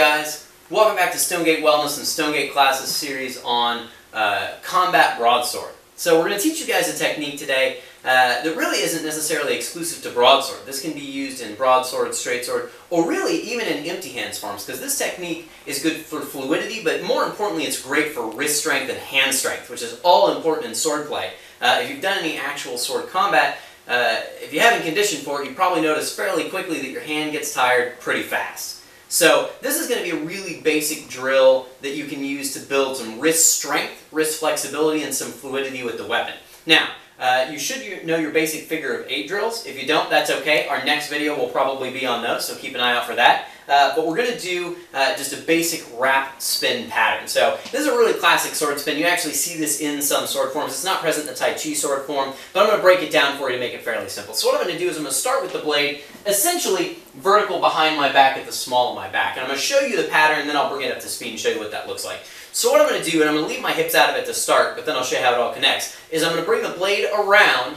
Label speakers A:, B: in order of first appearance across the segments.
A: Guys, welcome back to Stonegate Wellness and Stonegate Classes series on uh, combat broadsword. So we're going to teach you guys a technique today uh, that really isn't necessarily exclusive to broadsword. This can be used in broadsword, straight sword, or really even in empty hands forms because this technique is good for fluidity, but more importantly it's great for wrist strength and hand strength, which is all important in sword play. Uh, if you've done any actual sword combat, uh, if you haven't conditioned for it, you probably notice fairly quickly that your hand gets tired pretty fast. So this is going to be a really basic drill that you can use to build some wrist strength, wrist flexibility, and some fluidity with the weapon. Now, uh, you should know your basic figure of eight drills. If you don't, that's okay. Our next video will probably be on those, so keep an eye out for that. Uh, but we're going to do uh, just a basic wrap spin pattern. So this is a really classic sword spin. You actually see this in some sword forms. It's not present in the Tai Chi sword form, but I'm going to break it down for you to make it fairly simple. So what I'm going to do is I'm going to start with the blade essentially vertical behind my back at the small of my back. And I'm going to show you the pattern, and then I'll bring it up to speed and show you what that looks like. So what I'm going to do, and I'm going to leave my hips out of it to start, but then I'll show you how it all connects, is I'm going to bring the blade around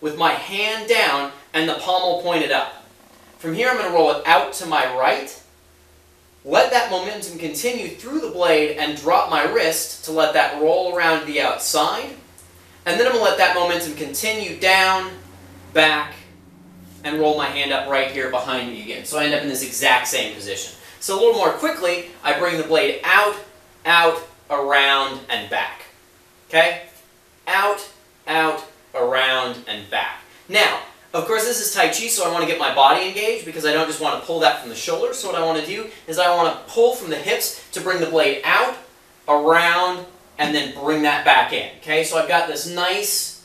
A: with my hand down and the pommel pointed up. From here I'm going to roll it out to my right, let that momentum continue through the blade and drop my wrist to let that roll around the outside. And then I'm going to let that momentum continue down, back, and roll my hand up right here behind me again. So I end up in this exact same position. So a little more quickly, I bring the blade out, out, around, and back. Okay? Out, out, around, and back. Now, of course, this is Tai Chi, so I want to get my body engaged because I don't just want to pull that from the shoulder. So what I want to do is I want to pull from the hips to bring the blade out, around, and then bring that back in. Okay, so I've got this nice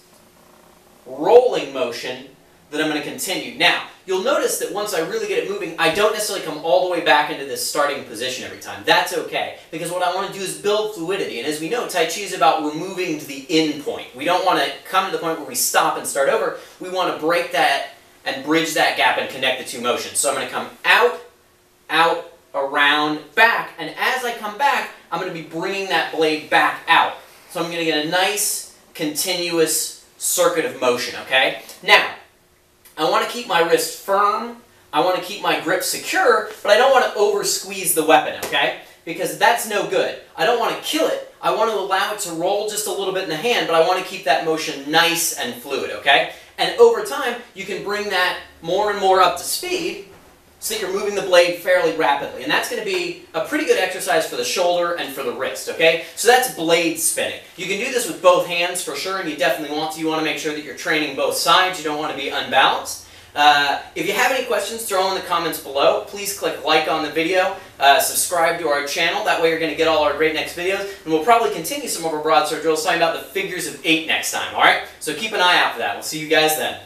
A: rolling motion that I'm going to continue. Now, you'll notice that once I really get it moving, I don't necessarily come all the way back into this starting position every time. That's okay, because what I want to do is build fluidity. And as we know, Tai Chi is about removing to the end point. We don't want to come to the point where we stop and start over. We want to break that and bridge that gap and connect the two motions. So I'm going to come out, out, around, back. And as I come back, I'm going to be bringing that blade back out. So I'm going to get a nice, continuous circuit of motion, okay? Now, I want to keep my wrist firm. I want to keep my grip secure, but I don't want to over squeeze the weapon, okay? Because that's no good. I don't want to kill it. I want to allow it to roll just a little bit in the hand, but I want to keep that motion nice and fluid, okay? And over time, you can bring that more and more up to speed so that you're moving the blade fairly rapidly. And that's going to be a pretty good exercise for the shoulder and for the wrist, okay? So that's blade spinning. You can do this with both hands for sure, and you definitely want to. You want to make sure that you're training both sides. You don't want to be unbalanced. Uh, if you have any questions, throw them in the comments below. Please click like on the video, uh, subscribe to our channel. That way you're going to get all our great next videos. And we'll probably continue some of our broadsword drills talking about the figures of eight next time, alright? So keep an eye out for that. We'll see you guys then.